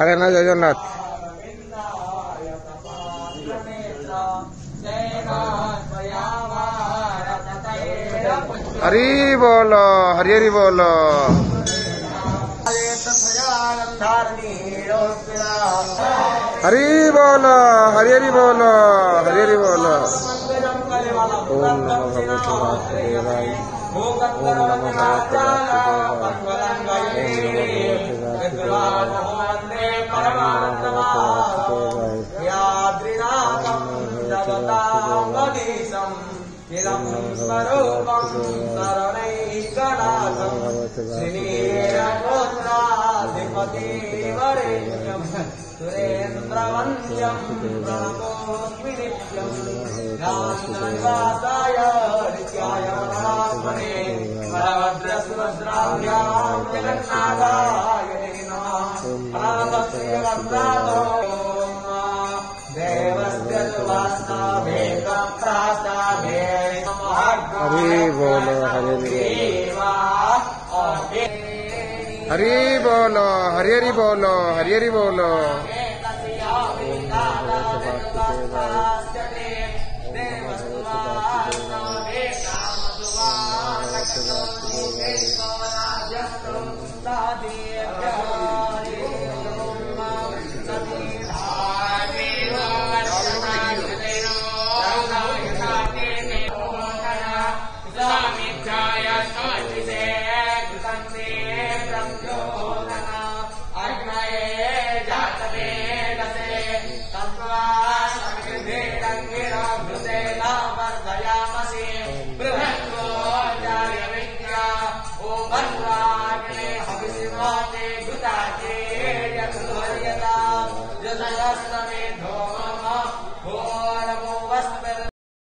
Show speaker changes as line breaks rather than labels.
খাগের না জগন্নাথ হরি বল হরি হরি বল হরি বল হরি হরি বল হরি হরি বল ওম নমো ভগবতে বাসুদেবায় ওম নমো ভগবতে
सुरेन्द्रवन्द्यं प्रणमोऽस्मि नित्यं रामनिवासाय नित्याय महात्मने बलभद्रसुभद्राभ्यां
हरि बोल हरि हरि बोल। हरि हरि बोल हरि हरि बोल।
Yata, Yata, Yata, Yata,